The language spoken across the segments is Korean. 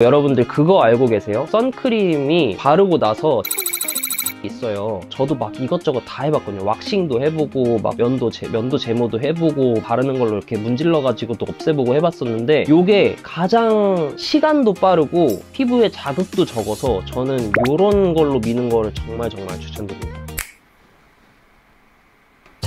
여러분들 그거 알고 계세요? 선크림이 바르고 나서 있어요. 저도 막 이것저것 다 해봤거든요. 왁싱도 해보고 막 면도 제, 면도 제모도 해보고 바르는 걸로 이렇게 문질러 가지고 또 없애보고 해봤었는데 요게 가장 시간도 빠르고 피부에 자극도 적어서 저는 요런 걸로 미는 거를 정말 정말 추천드립니다.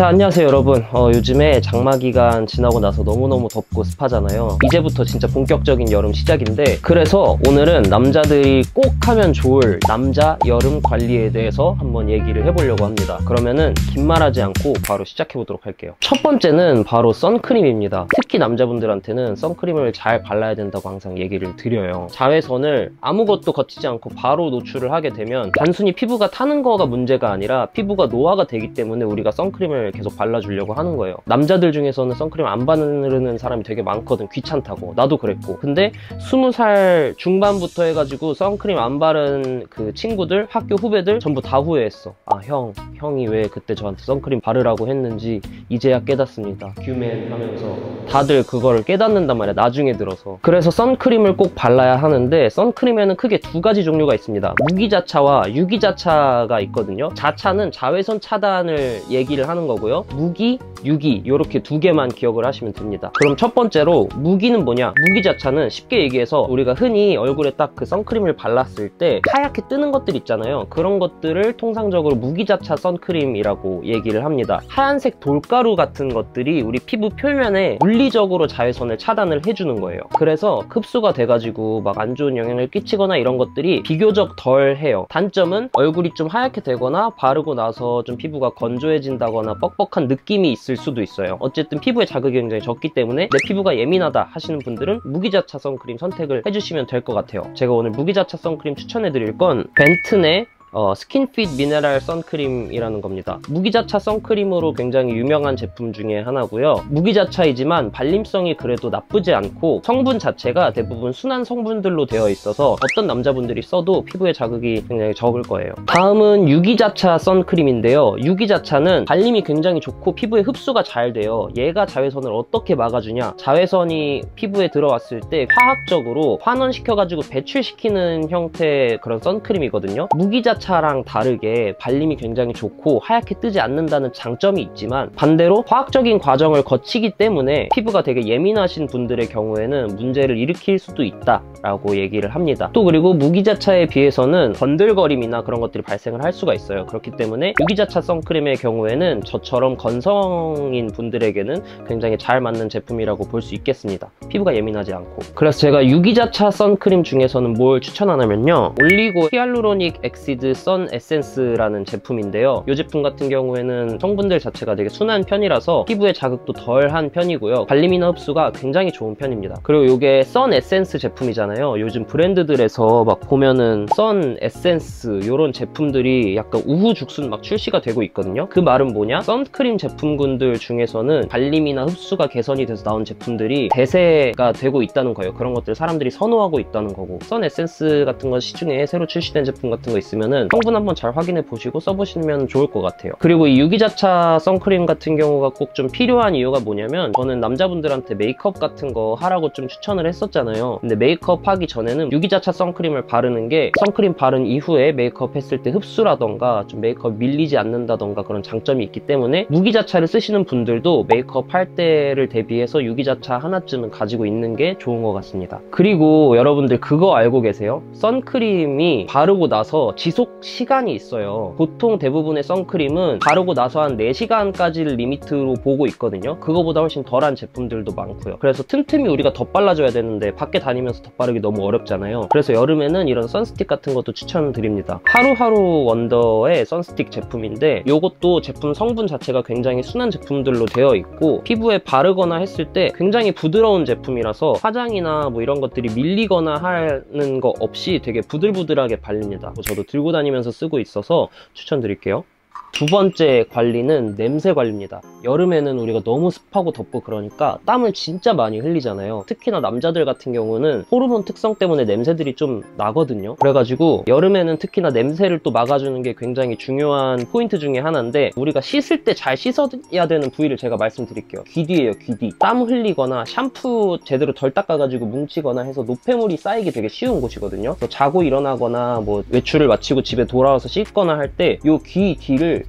자 안녕하세요 여러분. 어, 요즘에 장마 기간 지나고 나서 너무너무 덥고 습하잖아요. 이제부터 진짜 본격적인 여름 시작인데 그래서 오늘은 남자들이 꼭 하면 좋을 남자 여름 관리에 대해서 한번 얘기를 해보려고 합니다. 그러면은 긴 말하지 않고 바로 시작해 보도록 할게요. 첫 번째는 바로 선크림입니다. 특히 남자분들한테는 선크림을 잘 발라야 된다고 항상 얘기를 드려요. 자외선을 아무것도 거치지 않고 바로 노출을 하게 되면 단순히 피부가 타는 거가 문제가 아니라 피부가 노화가 되기 때문에 우리가 선크림을 계속 발라주려고 하는 거예요. 남자들 중에서는 선크림 안 바르는 사람이 되게 많거든. 귀찮다고. 나도 그랬고. 근데 20살 중반부터 해가지고 선크림 안 바른 그 친구들 학교 후배들 전부 다 후회했어. 아형 형이 왜 그때 저한테 선크림 바르라고 했는지 이제야 깨닫습니다. 규맨 하면서 다들 그걸 깨닫는단 말이야 나중에 들어서. 그래서 선크림을 꼭 발라야 하는데 선크림에는 크게 두 가지 종류가 있습니다. 무기자차와 유기자차가 있거든요. 자차는 자외선 차단을 얘기를 하는 거 고요. 무기, 유기 이렇게 두 개만 기억을 하시면 됩니다. 그럼 첫 번째로 무기는 뭐냐? 무기자차는 쉽게 얘기해서 우리가 흔히 얼굴에 딱 그 선크림을 발랐을 때 하얗게 뜨는 것들 있잖아요. 그런 것들을 통상적으로 무기자차 선크림이라고 얘기를 합니다. 하얀색 돌가루 같은 것들이 우리 피부 표면에 물리적으로 자외선을 차단을 해주는 거예요. 그래서 흡수가 돼가지고 막 안 좋은 영향을 끼치거나 이런 것들이 비교적 덜 해요. 단점은 얼굴이 좀 하얗게 되거나 바르고 나서 좀 피부가 건조해진다거나 뻑뻑한 느낌이 있을 수도 있어요. 어쨌든 피부에 자극이 굉장히 적기 때문에 내 피부가 예민하다 하시는 분들은 무기자차 선크림 선택을 해주시면 될 것 같아요. 제가 오늘 무기자차 선크림 추천해 드릴 건 벤튼의 어, 스킨핏 미네랄 선크림이라는 겁니다. 무기자차 선크림으로 굉장히 유명한 제품 중에 하나고요. 무기자차이지만 발림성이 그래도 나쁘지 않고 성분 자체가 대부분 순한 성분들로 되어 있어서 어떤 남자분들이 써도 피부에 자극이 굉장히 적을 거예요. 다음은 유기자차 선크림인데요. 유기자차는 발림이 굉장히 좋고 피부에 흡수가 잘 돼요. 얘가 자외선을 어떻게 막아주냐? 자외선이 피부에 들어왔을 때 화학적으로 환원시켜가지고 배출시키는 형태의 그런 선크림이거든요. 무기자차 차랑 다르게 발림이 굉장히 좋고 하얗게 뜨지 않는다는 장점이 있지만 반대로 화학적인 과정을 거치기 때문에 피부가 되게 예민하신 분들의 경우에는 문제를 일으킬 수도 있다 라고 얘기를 합니다. 또 그리고 무기자차에 비해서는 번들거림이나 그런 것들이 발생을 할 수가 있어요. 그렇기 때문에 유기자차 선크림의 경우에는 저처럼 건성인 분들에게는 굉장히 잘 맞는 제품이라고 볼 수 있겠습니다. 피부가 예민하지 않고 그래서 제가 유기자차 선크림 중에서는 뭘 추천하냐면요 Oligo Hyaluronic Acid sun 에센스라는 제품인데요. 이 제품 같은 경우에는 성분들 자체가 되게 순한 편이라서 피부에 자극도 덜한 편이고요. 발림이나 흡수가 굉장히 좋은 편입니다. 그리고 이게 sun 에센스 제품이잖아요. 요즘 브랜드들에서 막 보면은 sun 에센스 이런 제품들이 약간 우후죽순 막 출시가 되고 있거든요. 그 말은 뭐냐? 선크림 제품군들 중에서는 발림이나 흡수가 개선이 돼서 나온 제품들이 대세가 되고 있다는 거예요. 그런 것들 사람들이 선호하고 있다는 거고. sun 에센스 같은 거 시중에 새로 출시된 제품 같은 거 있으면은 있으면은 성분 한번 잘 확인해 보시고 써보시면 좋을 것 같아요. 그리고 이 유기자차 선크림 같은 경우가 꼭 좀 필요한 이유가 뭐냐면 저는 남자분들한테 메이크업 같은 거 하라고 좀 추천을 했었잖아요. 근데 메이크업 하기 전에는 유기자차 선크림을 바르는 게 선크림 바른 이후에 메이크업 했을 때 흡수라던가 좀 메이크업 밀리지 않는다던가 그런 장점이 있기 때문에 무기자차를 쓰시는 분들도 메이크업 할 때를 대비해서 유기자차 하나쯤은 가지고 있는 게 좋은 것 같습니다. 그리고 여러분들 그거 알고 계세요? 선크림이 바르고 나서 지속 시간이 있어요. 보통 대부분의 선크림은 바르고 나서 한 4시간까지를 limit로 보고 있거든요. 그거보다 훨씬 덜한 제품들도 많고요. 그래서 틈틈이 우리가 덧발라줘야 되는데 밖에 다니면서 덧바르기 너무 어렵잖아요. 그래서 여름에는 이런 sun stick 같은 것도 추천드립니다. 하루하루 Wonder의 sun stick 제품인데 이것도 제품 성분 자체가 굉장히 순한 제품들로 되어 있고 피부에 바르거나 했을 때 굉장히 부드러운 제품이라서 화장이나 뭐 이런 것들이 밀리거나 하는 거 없이 되게 부들부들하게 발립니다. 저도 들고 다니면서 쓰고 있어서 추천드릴게요 두 번째 관리는 냄새 관리입니다. 여름에는 우리가 너무 습하고 덥고 그러니까 땀을 진짜 많이 흘리잖아요. 특히나 남자들 같은 경우는 호르몬 특성 때문에 냄새들이 좀 나거든요. 그래가지고 여름에는 특히나 냄새를 또 막아주는 게 굉장히 중요한 포인트 중에 하나인데 우리가 씻을 때 잘 씻어야 되는 부위를 제가 말씀드릴게요. 귀 뒤에요, 귀 뒤. 땀 흘리거나 샴푸 제대로 덜 닦아가지고 뭉치거나 해서 노폐물이 쌓이기 되게 쉬운 곳이거든요. 그래서 자고 일어나거나 뭐 외출을 마치고 집에 돌아와서 씻거나 할때요귀 뒤를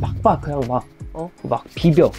빡빡 그냥 막, 어? 막 비벼.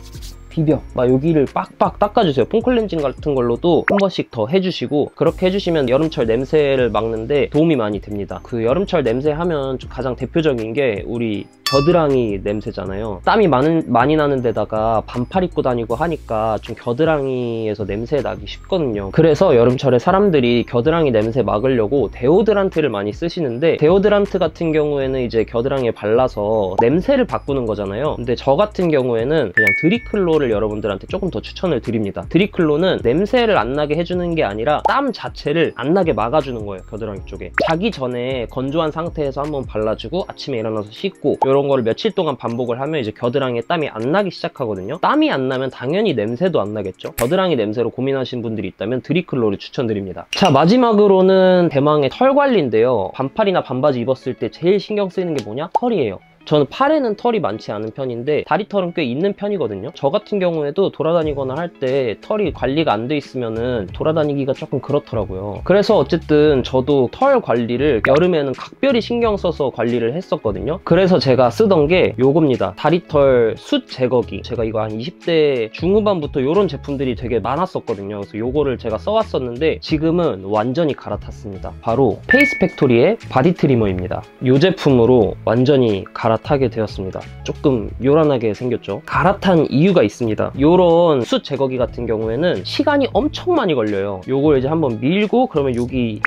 비벼. 막 여기를 빡빡 닦아주세요. 폼클렌징 같은 걸로도 한 번씩 더 해주시고 그렇게 해주시면 여름철 냄새를 막는데 도움이 많이 됩니다. 그 여름철 냄새 하면 좀 가장 대표적인 게 우리 겨드랑이 냄새잖아요. 땀이 많은, 많이 나는 데다가 반팔 입고 다니고 하니까 좀 겨드랑이에서 냄새 나기 쉽거든요. 그래서 여름철에 사람들이 겨드랑이 냄새 막으려고 데오드란트를 많이 쓰시는데 데오드란트 같은 경우에는 이제 겨드랑이에 발라서 냄새를 바꾸는 거잖아요. 근데 저 같은 경우에는 그냥 드리클로를 여러분들한테 조금 더 추천을 드립니다. 드리클로는 냄새를 안 나게 해주는 게 아니라 땀 자체를 안 나게 막아주는 거예요. 겨드랑이 쪽에. 자기 전에 건조한 상태에서 한번 발라주고 아침에 일어나서 씻고 이런 거를 며칠 동안 반복을 하면 이제 겨드랑이에 땀이 안 나기 시작하거든요. 땀이 안 나면 당연히 냄새도 안 나겠죠. 겨드랑이 냄새로 고민하신 분들이 있다면 드리클로를 추천드립니다. 자 마지막으로는 대망의 털 관리인데요. 반팔이나 반바지 입었을 때 제일 신경 쓰이는 게 뭐냐? 털이에요. 저는 팔에는 털이 많지 않은 편인데 다리털은 꽤 있는 편이거든요. 저 같은 경우에도 돌아다니거나 할 때 털이 관리가 안 돼 있으면은 돌아다니기가 조금 그렇더라고요. 그래서 어쨌든 저도 털 관리를 여름에는 각별히 신경 써서 관리를 했었거든요. 그래서 제가 쓰던 게 요겁니다. 다리털 숯 제거기. 제가 이거 한 20대 중후반부터 이런 제품들이 되게 많았었거든요. 그래서 요거를 제가 써왔었는데 지금은 완전히 갈아탔습니다. 바로 Face Factory의 body trimmer입니다. 이 제품으로 완전히 갈아 갈아타게 되었습니다. 조금 요란하게 생겼죠. 갈아탄 이유가 있습니다. 요런 숯 제거기 같은 경우에는 시간이 엄청 많이 걸려요. 요걸 이제 한번 밀고 그러면 여기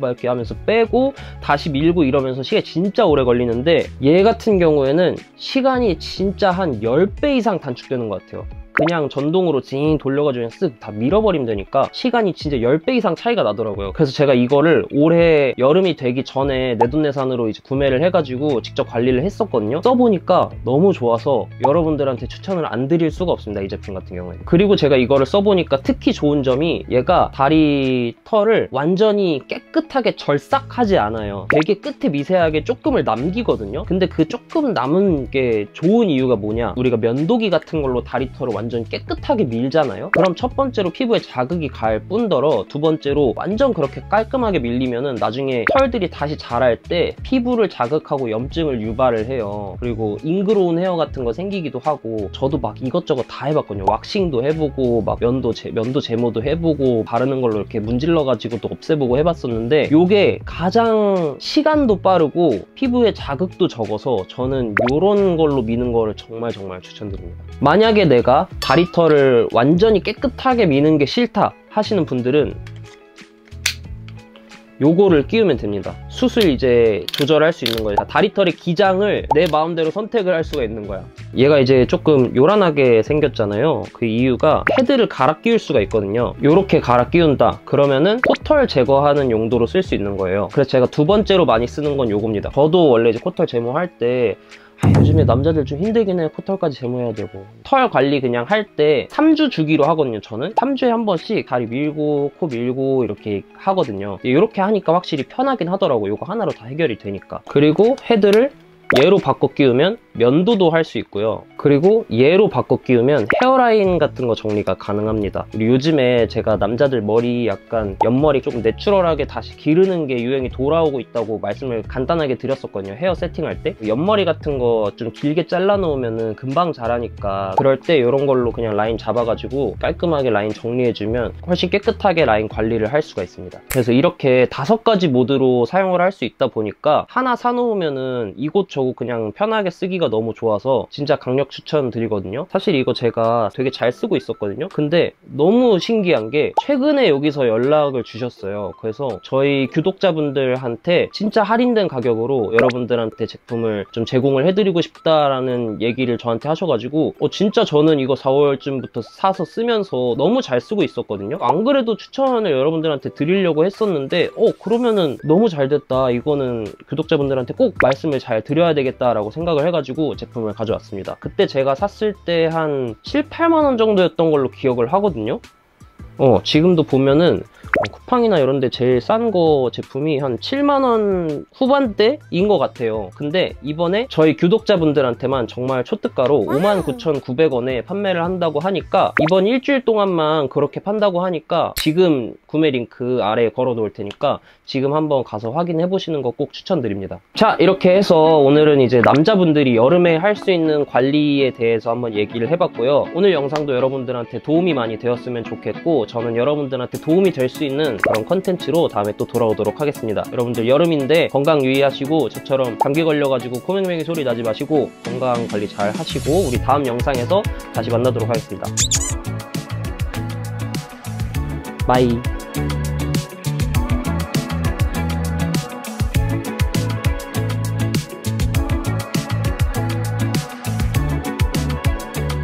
막 이렇게 하면서 빼고 다시 밀고 이러면서 시간이 진짜 오래 걸리는데 얘 같은 경우에는 시간이 진짜 한 10배 이상 단축되는 것 같아요. 그냥 전동으로 징 돌려가지고 쓱 다 밀어버리면 되니까 시간이 진짜 10배 이상 차이가 나더라고요. 그래서 제가 이거를 올해 여름이 되기 전에 내돈내산으로 이제 구매를 해가지고 직접 관리를 했었거든요. 써보니까 너무 좋아서 여러분들한테 추천을 안 드릴 수가 없습니다. 이 제품 같은 경우에. 그리고 제가 이거를 써보니까 특히 좋은 점이 얘가 다리 털을 완전히 깨끗하게 절삭하지 않아요. 되게 끝에 미세하게 조금을 남기거든요. 근데 그 조금 남은 게 좋은 이유가 뭐냐? 우리가 면도기 같은 걸로 다리 털을 완전 완전 깨끗하게 밀잖아요. 그럼 첫 번째로 피부에 자극이 갈 뿐더러 두 번째로 완전 그렇게 깔끔하게 밀리면은 나중에 털들이 다시 자랄 때 피부를 자극하고 염증을 유발을 해요. 그리고 잉그로운 헤어 같은 거 생기기도 하고 저도 막 이것저것 다 해봤거든요. 왁싱도 해보고 막 면도 제, 면도 제모도 해보고 바르는 걸로 이렇게 문질러 가지고 또 없애보고 해봤었는데 이게 가장 시간도 빠르고 피부에 자극도 적어서 저는 이런 걸로 미는 거를 정말 정말 추천드립니다. 만약에 내가 다리털을 완전히 깨끗하게 미는 게 싫다 하시는 분들은 요거를 끼우면 됩니다. 숱을 이제 조절할 수 있는 거예요. 다리털의 기장을 내 마음대로 선택을 할 수가 있는 거야. 얘가 이제 조금 요란하게 생겼잖아요. 그 이유가 헤드를 갈아 끼울 수가 있거든요. 요렇게 갈아 끼운다. 그러면은 코털 제거하는 용도로 쓸 수 있는 거예요. 그래서 제가 두 번째로 많이 쓰는 건 요겁니다. 저도 원래 이제 코털 제모할 때 아, 요즘에 남자들 좀 힘들긴 해. 코털까지 제모해야 되고. 털 관리 그냥 할 때 3주 주기로 하거든요 저는. 3주에 한 번씩 다리 밀고 코 밀고 이렇게 하거든요. 이렇게 하니까 확실히 편하긴 하더라고. 요거 하나로 다 해결이 되니까. 그리고 헤드를 얘로 바꿔 끼우면 면도도 할 수 있고요. 그리고 얘로 바꿔 끼우면 hairline 같은 거 정리가 가능합니다. 우리 요즘에 제가 남자들 머리 약간 옆머리 조금 natural하게 다시 기르는 게 유행이 돌아오고 있다고 말씀을 간단하게 드렸었거든요. 헤어 세팅할 때. 옆머리 같은 거 좀 길게 잘라 놓으면 금방 자라니까 그럴 때 이런 걸로 그냥 라인 잡아가지고 깔끔하게 라인 정리해주면 훨씬 깨끗하게 라인 관리를 할 수가 있습니다. 그래서 이렇게 다섯 가지 모드로 사용을 할 수 있다 보니까 하나 사놓으면은 이곳저곳 그냥 편하게 쓰기가 후기가 너무 좋아서 진짜 강력 추천드리거든요. 사실 이거 제가 되게 잘 쓰고 있었거든요. 근데 너무 신기한 게 최근에 여기서 연락을 주셨어요. 그래서 저희 구독자분들한테 진짜 할인된 가격으로 여러분들한테 제품을 좀 제공을 해드리고 싶다라는 얘기를 저한테 하셔가지고 어, 진짜 저는 이거 4월쯤부터 사서 쓰면서 너무 잘 쓰고 있었거든요. 안 그래도 추천을 여러분들한테 드리려고 했었는데 어 그러면은 너무 잘 됐다. 이거는 구독자분들한테 꼭 말씀을 잘 드려야 되겠다라고 생각을 해가지고 해가지고 제품을 가져왔습니다. 그때 제가 샀을 때 한 7, 8만원 정도였던 걸로 기억을 하거든요. 어, 지금도 보면은 어, 쿠팡이나 이런 데 제일 싼 거 제품이 한 7만원 후반대인 것 같아요. 근데 이번에 저희 구독자분들한테만 정말 초특가로 59,900원에 판매를 한다고 하니까 이번 일주일 동안만 그렇게 판다고 하니까 지금 구매 링크 아래에 걸어 놓을 테니까 지금 한번 가서 확인해 보시는 거 꼭 추천드립니다. 자, 이렇게 해서 오늘은 이제 남자분들이 여름에 할 수 있는 관리에 대해서 한번 얘기를 해봤고요. 오늘 영상도 여러분들한테 도움이 많이 되었으면 좋겠고 저는 여러분들한테 도움이 될 수 있는 그런 컨텐츠로 다음에 또 돌아오도록 하겠습니다. 여러분들 여름인데 건강 유의하시고 저처럼 감기 걸려가지고 코맹맹이 소리 나지 마시고 건강 관리 잘 하시고 우리 다음 영상에서 다시 만나도록 하겠습니다. 바이.